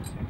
Okay.